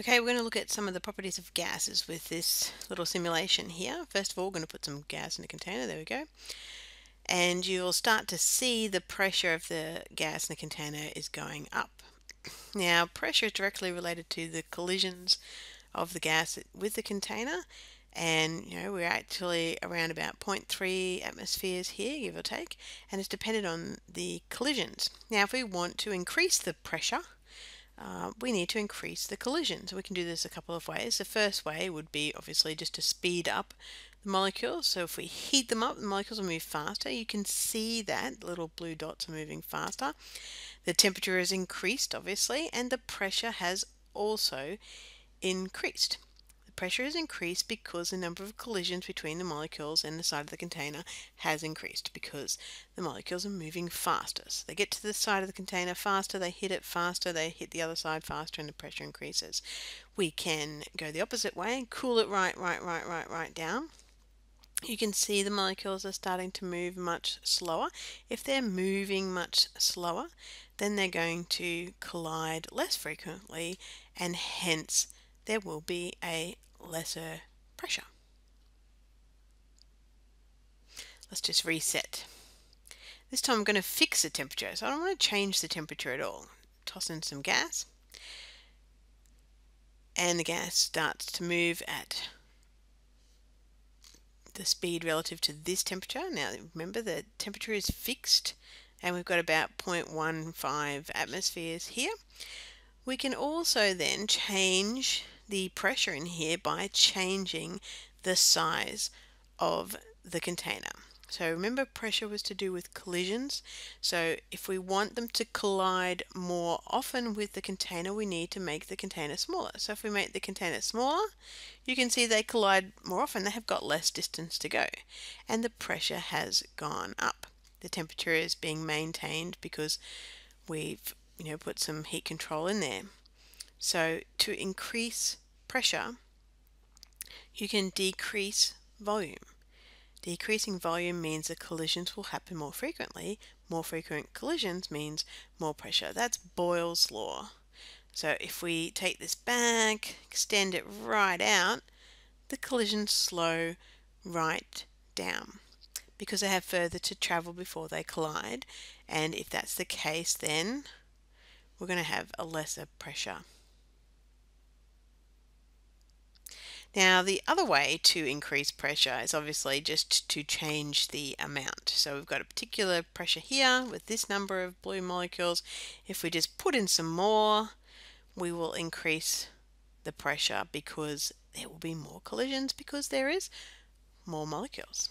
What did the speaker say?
Okay, we're going to look at some of the properties of gases with this little simulation here. First of all, we're going to put some gas in a container. There we go. And you'll start to see the pressure of the gas in the container is going up. Now, pressure is directly related to the collisions of the gas with the container. And, you know, we're actually around about 0.3 atmospheres here, give or take. And it's dependent on the collisions. Now, if we want to increase the pressure, uh, we need to increase the collision. So we can do this a couple of ways. The first way would be obviously just to speed up the molecules. So if we heat them up, the molecules will move faster. You can see that little blue dots are moving faster. The temperature has increased, obviously, and the pressure has also increased pressure has increased because the number of collisions between the molecules and the side of the container has increased because the molecules are moving faster. So they get to the side of the container faster, they hit it faster, they hit the other side faster and the pressure increases. We can go the opposite way and cool it right, right, right, right, right down. You can see the molecules are starting to move much slower. If they're moving much slower, then they're going to collide less frequently and hence there will be a lesser pressure. Let's just reset. This time I'm going to fix the temperature, so I don't want to change the temperature at all. Toss in some gas, and the gas starts to move at the speed relative to this temperature. Now remember the temperature is fixed and we've got about 0.15 atmospheres here. We can also then change the pressure in here by changing the size of the container. So remember pressure was to do with collisions. So if we want them to collide more often with the container, we need to make the container smaller. So if we make the container smaller, you can see they collide more often. They have got less distance to go. And the pressure has gone up. The temperature is being maintained because we've you know put some heat control in there. So to increase pressure, you can decrease volume. Decreasing volume means the collisions will happen more frequently. More frequent collisions means more pressure. That's Boyle's law. So if we take this back, extend it right out, the collisions slow right down because they have further to travel before they collide. And if that's the case, then we're going to have a lesser pressure. Now the other way to increase pressure is obviously just to change the amount. So we've got a particular pressure here with this number of blue molecules. If we just put in some more, we will increase the pressure because there will be more collisions because there is more molecules.